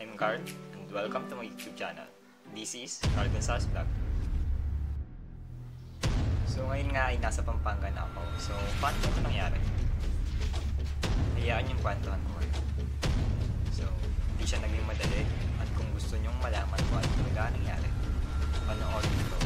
I'm Carl and welcome to my YouTube channel. This is Carl Gonzalez Vlog. So ngayon nga ay nasa Pampanga na ako. So paano ito nangyari? Hayaan yung kwantuhan ko. So hindi siya naging madali at kung gusto nyong malaman kung ano talaga nangyari, panoorin ito.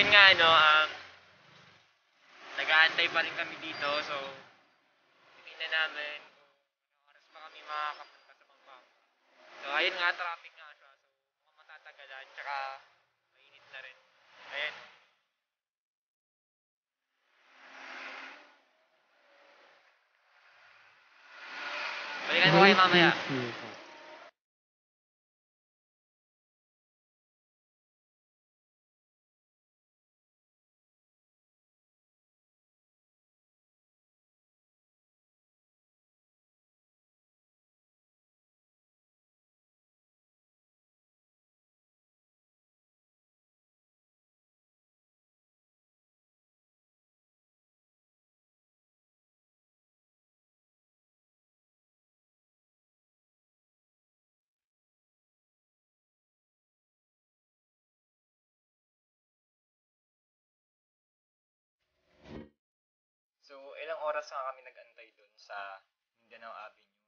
So, ayun nga, ano, um, nag-aantay pa rin kami dito. So, tingnan namin kung oras pa kami makakapunta sa Pampanga. So, ayun nga, traffic nga siya. So, mukhang matatagalan. Tsaka, mainit na rin. Ayun. Balikan ko kayo mamaya. Oras nga kami nag-antay doon sa Mindanao Avenue.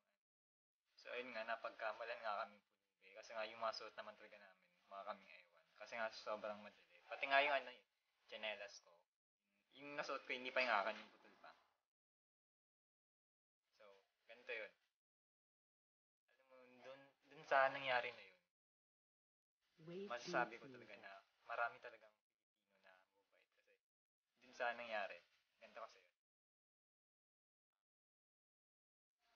So, ayun nga, napagkamalan nga kami pulubi. Kasi nga, yung mga suot naman talaga namin, mga kaming ewan. Kasi nga, sobrang madali. Pati nga yung ano, yun, tsinelas ko. Yung nasuot ko, hindi pa yung akin, yung putol pa. So, ganito yun. Alam mo, dun, dun sa nangyari na yun, masasabi ko talaga na marami talagang Pilipino na mabait. Kasi, dun sa nangyari, ganito kasi yun.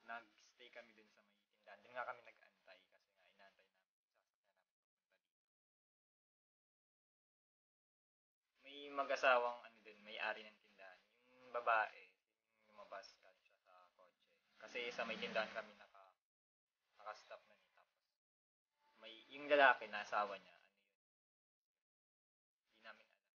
Nag-stay kami dun sa may tindahan. Dun nga kami nag-antay kasi nga inaantay namin yung sasakyan namin papunta dito. May mag-asawang ano din, may-ari ng tindahan. Yung babae, yung lumabas galing siya sa kotse. Kasi sa may tindahan kami naka naka-stop na ni tapos may yung lalaki na asawa niya, ano yun? Hindi namin alam.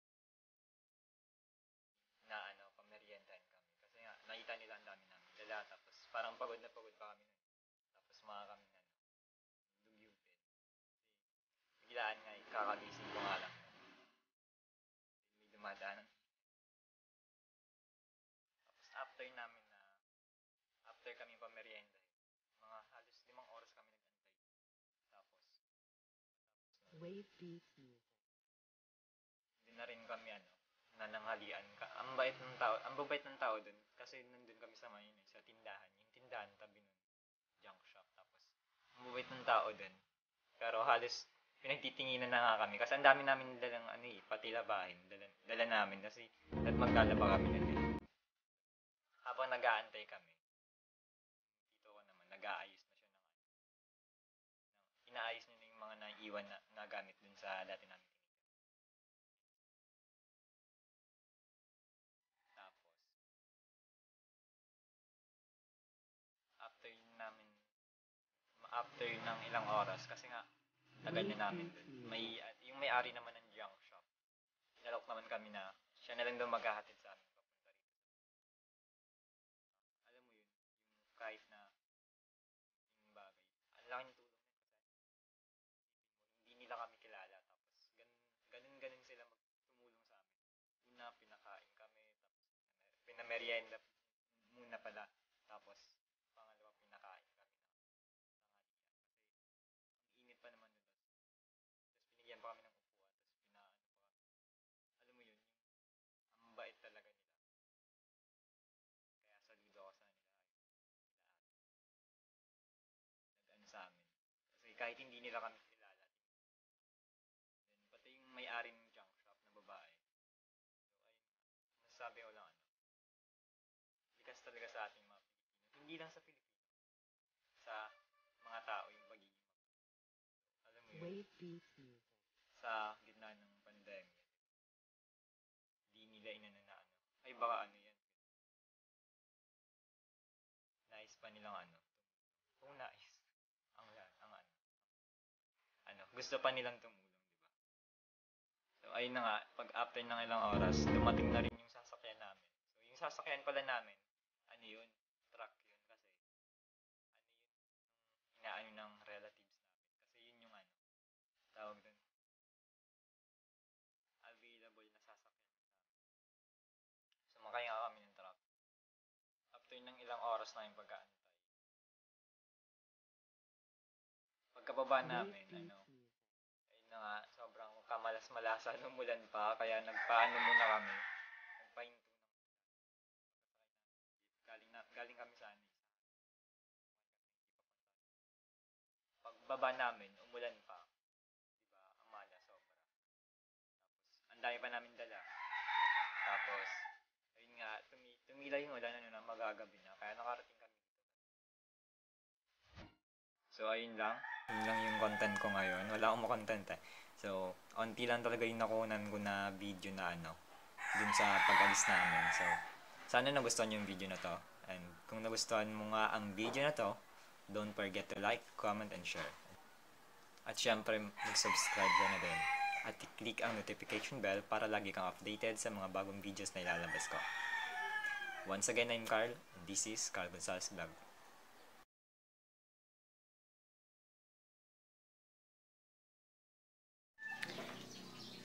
Na ano, pameriendahan kami. Kasi nga, nakita nila ang dami namin dala. Tapos parang pagod na pagod pa kami nun. Tapos mga kami ano, dugyupin. Biglaan nga, eh, kakagising ko nga lang. May dumadaan. Tapos after namin na, after kami pamerienda, mga halos limang oras kami nag-antay. Tapos, Wave beats music. hindi na rin kami ano, nananghalian ka. Ang bait ng tao, ang babait ng tao dun kasi nandun kami sa Mayon eh, sa tindahan. Yung tindahan tabi nun, junk shop. Tapos, ang babait ng tao dun. Pero halos pinagtitinginan na nga kami kasi ang dami namin dalang ano eh, pati labahin, dala, dala namin kasi at maglalaba kami nun eh. Habang nag-aantay kami, dito ko naman, nag-aayos na siya ng ano. Inaayos niya yung mga naiwan na, na gamit dun sa dati namin Tapos, after namin, after ng ilang oras, kasi nga, tagal na namin. Dun. May, yung may-ari naman ng junk shop, nalok naman kami na, siya na lang daw maghahatid sa amin papunta rito. Alam mo yun, yung kahit na, yung bagay, ang laking tulong yun kasi, hindi nila kami kilala, tapos, ganun, ganun, ganun sila magtumulong sa amin. Una pinakain kami tapos pinamerienda muna pala tapos pangalawa pinakain kami ng tanghalian kasi ang init pa naman doon tapos binigyan pa kami ng upuan tapos pinaano pa kami alam mo yun yung ang bait talaga nila kaya saludo ako sa nila nag-ano sa amin kasi kahit hindi nila kami kilala Then, pati yung may-ari ng junk shop na babae So, ayun. Masasabi ko lang ano. Likas talaga sa ating mga Pilipino. Hindi lang sa Pilipino. Sa mga tao yung pagiging mabait. Alam mo yun, Wave beats music. sa gitna ng pandemya, di nila inano na ano. Ay baka ano yan. Nais pa nilang ano. Kung nais. Ang, la- ang ano. Ano, gusto pa nilang tumulong, di ba? So, ayun na nga, pag after ng ilang oras, dumating na rin yung sasakyan namin. So, yung sasakyan pala namin, ano yun? Truck yun kasi, ano yun? Inaano ng relatives namin. Kasi yun yung ano, tawag dun, available na sasakyan namin. Sumakay nga kami ng truck. After ng ilang oras na yung pag-aantay. Pagkababa namin, ano, beats music. ayun na nga, kamalas-malasan ng umulan pa, kaya nagpaano muna kami. Nagpahinto ng galing, na, galing kami sa sa Pagbaba namin, umulan pa. Diba, ang mala, sobra. Tapos, ang dami pa namin dala. Tapos, ayun nga, tumi tumila yung ulan, ano na, magagabi na. Kaya nakarating kami dito. So, ayun lang. Yun lang yung content ko ngayon. Wala akong content eh. So, onti lang talaga yung nakunan ko na video na ano, dun sa pag-alis namin. So, sana nagustuhan yung video na to. And kung nagustuhan mo nga ang video na to, don't forget to like, comment, and share. At syempre, mag-subscribe na din. At i-click ang notification bell para lagi kang updated sa mga bagong videos na ilalabas ko. Once again, I'm Carl. This is Carl Gonzalez Vlog.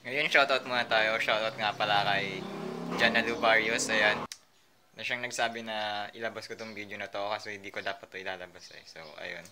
Ngayon, shoutout muna tayo. Shoutout nga pala kay Jana Lubarios. Ayan. Na siyang nagsabi na ilabas ko tong video na to kasi hindi ko dapat to ilalabas eh. So, ayun.